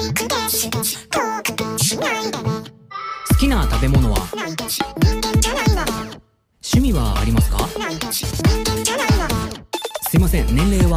好きな食べ物は？趣味はありますか？すいません。年齢は？